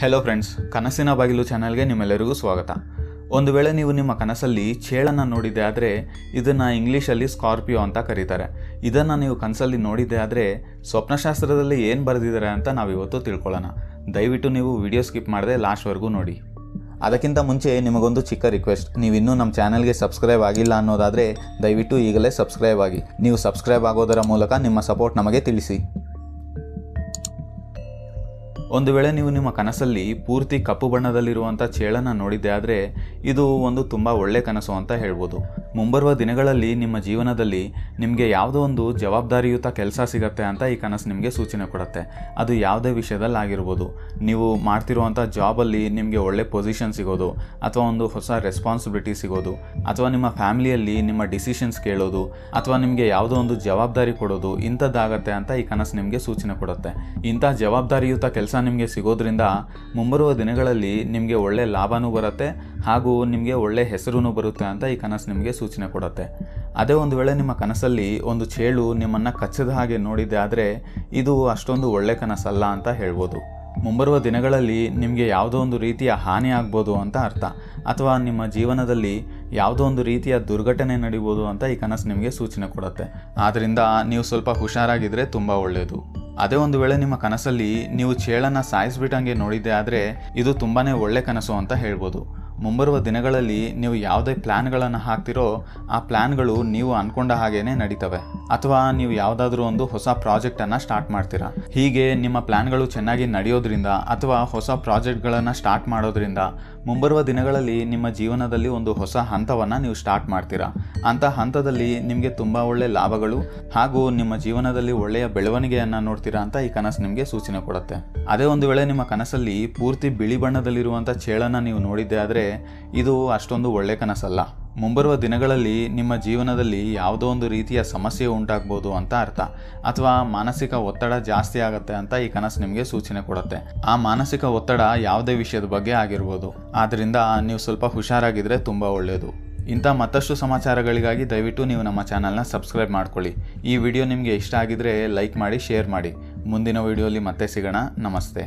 Hello friends ಕನಸಿನ ಬಾಗಿಲು ಚಾನಲ್ಗೆ ನಿಮ್ಮೆಲ್ಲರಿಗೂ ಸ್ವಾಗತ. ಒಂದು ವೇಳೆ ನೀವು ನಿಮ್ಮ ಕನಸಲ್ಲಿ ಚೇಳನ್ನು ನೋಡಿದ್ದೆ ಆದರೆ ಇದನ್ನು ಇಂಗ್ಲೀಷಲ್ಲಿ ಸ್ಕಾರ್ಪಿಯೋ ಅಂತ ಕರೀತಾರೆ. ಇದನ್ನು ನೀವು ಕನಸಲ್ಲಿ ನೋಡಿದ್ದೆ ಆದರೆ ಸ್ವಪ್ನಶಾಸ್ತ್ರದಲ್ಲಿ ಏನು ಬರೆದಿದ್ದಾರೆ ಅಂತ ನಾವು ಇವತ್ತು ತಿಳ್ಕೊಳ್ಳೋಣ. ದಯವಿಟ್ಟು ನೀವು ವಿಡಿಯೋ ಸ್ಕಿಪ್ ಮಾಡದೆ ಲಾಸ್ಟ್ವರೆಗೂ ನೋಡಿ. ಅದಕ್ಕಿಂತ ಮುಂಚೆ ನಿಮಗೊಂದು ಚಿಕ್ಕ ರಿಕ್ವೆಸ್ಟ್ ನೀವು ಇನ್ನೂ ನಮ್ಮ ಚಾನಲ್ಗೆ ಸಬ್ಸ್ಕ್ರೈಬ್ ಆಗಿಲ್ಲ ಅನ್ನೋದಾದರೆ ದಯವಿಟ್ಟು ಈಗಲೇ ಸಬ್ಸ್ಕ್ರೈಬ್ ಆಗಿ. ನೀವು ಸಬ್ಸ್ಕ್ರೈಬ್ ಆಗೋದರ ಮೂಲಕ ನಿಮ್ಮ ಸಪೋರ್ಟ್ ನಮಗೆ ತಿಳಿಸಿ. ಒಂದು ವೇಳೆ ನೀವು ನಿಮ್ಮ ಕನಸಲ್ಲಿ ಪೂರ್ತಿ ಕಪ್ಪು ಬಣ್ಣದಲ್ಲಿರುವಂಥ ಚೇಳನ್ನು ನೋಡಿದ್ದೆ ಆದರೆ ಇದು ಒಂದು ತುಂಬ ಒಳ್ಳೆ ಕನಸು ಅಂತ ಹೇಳ್ಬೋದು. ಮುಂಬರುವ ದಿನಗಳಲ್ಲಿ ನಿಮ್ಮ ಜೀವನದಲ್ಲಿ ನಿಮಗೆ ಯಾವುದೋ ಒಂದು ಜವಾಬ್ದಾರಿಯುತ ಕೆಲಸ ಸಿಗತ್ತೆ ಅಂತ ಈ ಕನಸು ನಿಮಗೆ ಸೂಚನೆ ಕೊಡುತ್ತೆ. ಅದು ಯಾವುದೇ ವಿಷಯದಲ್ಲಿ ಆಗಿರ್ಬೋದು ನೀವು ಮಾಡ್ತಿರುವಂಥ ಜಾಬಲ್ಲಿ ನಿಮಗೆ ಒಳ್ಳೆ ಪೊಸಿಷನ್ ಸಿಗೋದು ಅಥವಾ ಒಂದು ಹೊಸ ರೆಸ್ಪಾನ್ಸಿಬಿಲಿಟಿ ಸಿಗೋದು ಅಥವಾ ನಿಮ್ಮ ಫ್ಯಾಮಿಲಿಯಲ್ಲಿ ನಿಮ್ಮ ಡಿಸಿಷನ್ಸ್ ಕೇಳೋದು ಅಥವಾ ನಿಮಗೆ ಯಾವುದೋ ಒಂದು ಜವಾಬ್ದಾರಿ ಕೊಡೋದು ಇಂಥದ್ದಾಗತ್ತೆ ಅಂತ ಈ ಕನಸು ನಿಮಗೆ ಸೂಚನೆ ಕೊಡುತ್ತೆ. ಇಂಥ ಜವಾಬ್ದಾರಿಯುತ ಕೆಲಸ ನಿಮಗೆ ಸಿಗೋದ್ರಿಂದ ಮುಂಬರುವ ದಿನಗಳಲ್ಲಿ ನಿಮಗೆ ಒಳ್ಳೆ ಲಾಭನೂ ಬರುತ್ತೆ ಹಾಗೂ ನಿಮಗೆ ಒಳ್ಳೆ ಹೆಸರೂ ಬರುತ್ತೆ ಅಂತ ಈ ಕನಸು ನಿಮಗೆ ಸೂಚನೆ ಕೊಡುತ್ತೆ. ಅದೇ ಒಂದು ವೇಳೆ ನಿಮ್ಮ ಕನಸಲ್ಲಿ ಒಂದು ಚೇಳು ನಿಮ್ಮನ್ನು ಕಚ್ಚದ ಹಾಗೆ ನೋಡಿದ್ದೆ ಆದರೆ ಇದು ಅಷ್ಟೊಂದು ಒಳ್ಳೆ ಕನಸಲ್ಲ ಅಂತ ಹೇಳ್ಬೋದು. ಮುಂಬರುವ ದಿನಗಳಲ್ಲಿ ನಿಮಗೆ ಯಾವುದೋ ಒಂದು ರೀತಿಯ ಹಾನಿ ಆಗ್ಬೋದು ಅಂತ ಅರ್ಥ. ಅಥವಾ ನಿಮ್ಮ ಜೀವನದಲ್ಲಿ ಯಾವುದೋ ಒಂದು ರೀತಿಯ ದುರ್ಘಟನೆ ನಡೀಬೋದು ಅಂತ ಈ ಕನಸು ನಿಮಗೆ ಸೂಚನೆ ಕೊಡುತ್ತೆ. ಆದ್ದರಿಂದ ನೀವು ಸ್ವಲ್ಪ ಹುಷಾರಾಗಿದ್ದರೆ ತುಂಬ ಒಳ್ಳೆಯದು ಅದೇ ಒಂದು ವೇಳೆ ನಿಮ್ಮ ಕನಸಲ್ಲಿ ನೀವು ಚೇಳನ್ನು ಸಾಯಿಸ್ಬಿಟ್ಟಂಗೆ ನೋಡಿದ್ದೆ ಆದರೆ ಇದು ತುಂಬಾ ಒಳ್ಳೆ ಕನಸು ಅಂತ ಹೇಳ್ಬೋದು. ಮುಂಬರುವ ದಿನಗಳಲ್ಲಿ ನೀವು ಯಾವುದೇ ಪ್ಲ್ಯಾನ್ಗಳನ್ನು ಹಾಕ್ತಿರೋ ಆ ಪ್ಲ್ಯಾನ್ಗಳು ನೀವು ಅಂದ್ಕೊಂಡ ಹಾಗೇನೆ ನಡೀತವೆ. ಅಥವಾ ನೀವು ಯಾವುದಾದ್ರೂ ಒಂದು ಹೊಸ ಪ್ರಾಜೆಕ್ಟನ್ನು ಸ್ಟಾರ್ಟ್ ಮಾಡ್ತೀರಾ. ಹೀಗೆ ನಿಮ್ಮ ಪ್ಲ್ಯಾನ್ಗಳು ಚೆನ್ನಾಗಿ ನಡೆಯೋದ್ರಿಂದ ಅಥವಾ ಹೊಸ ಪ್ರಾಜೆಕ್ಟ್ಗಳನ್ನು ಸ್ಟಾರ್ಟ್ ಮಾಡೋದ್ರಿಂದ ಮುಂಬರುವ ದಿನಗಳಲ್ಲಿ ನಿಮ್ಮ ಜೀವನದಲ್ಲಿ ಒಂದು ಹೊಸ ಹಂತವನ್ನು ನೀವು ಸ್ಟಾರ್ಟ್ ಮಾಡ್ತೀರಾ. ಅಂಥ ಹಂತದಲ್ಲಿ ನಿಮಗೆ ತುಂಬ ಒಳ್ಳೆ ಲಾಭಗಳು ಹಾಗೂ ನಿಮ್ಮ ಜೀವನದಲ್ಲಿ ಒಳ್ಳೆಯ ಬೆಳವಣಿಗೆಯನ್ನು ನೋಡ್ತೀರಾ ಅಂತ ಈ ಕನಸು ನಿಮಗೆ ಸೂಚನೆ ಕೊಡುತ್ತೆ. ಅದೇ ಒಂದು ವೇಳೆ ನಿಮ್ಮ ಕನಸಲ್ಲಿ ಪೂರ್ತಿ ಬಿಳಿ ಬಣ್ಣದಲ್ಲಿರುವಂಥ ಚೇಳನ್ನು ನೀವು ನೋಡಿದ್ದೆ ಆದರೆ ಇದು ಅಷ್ಟೊಂದು ಒಳ್ಳೆ ಕನಸಲ್ಲ. ಮುಂಬರುವ ದಿನಗಳಲ್ಲಿ ನಿಮ್ಮ ಜೀವನದಲ್ಲಿ ಯಾವುದೋ ಒಂದು ರೀತಿಯ ಸಮಸ್ಯೆ ಉಂಟಾಗ್ಬೋದು ಅಂತ ಅರ್ಥ. ಅಥವಾ ಮಾನಸಿಕ ಒತ್ತಡ ಜಾಸ್ತಿ ಆಗುತ್ತೆ ಅಂತ ಈ ಕನಸು ನಿಮಗೆ ಸೂಚನೆ ಕೊಡುತ್ತೆ. ಆ ಮಾನಸಿಕ ಒತ್ತಡ ಯಾವುದೇ ವಿಷಯದ ಬಗ್ಗೆ ಆಗಿರ್ಬೋದು. ಆದ್ದರಿಂದ ನೀವು ಸ್ವಲ್ಪ ಹುಷಾರಾಗಿದ್ದರೆ ತುಂಬ ಒಳ್ಳೆಯದು ಇಂಥ ಮತ್ತಷ್ಟು ಸಮಾಚಾರಗಳಿಗಾಗಿ ದಯವಿಟ್ಟು ನೀವು ನಮ್ಮ ಚಾನಲ್ನ ಸಬ್ಸ್ಕ್ರೈಬ್ ಮಾಡ್ಕೊಳ್ಳಿ. ಈ ವಿಡಿಯೋ ನಿಮಗೆ ಇಷ್ಟ ಆಗಿದ್ರೆ ಲೈಕ್ ಮಾಡಿ, ಶೇರ್ ಮಾಡಿ. ಮುಂದಿನ ವಿಡಿಯೋಲಿ ಮತ್ತೆ ಸಿಗೋಣ. ನಮಸ್ತೆ.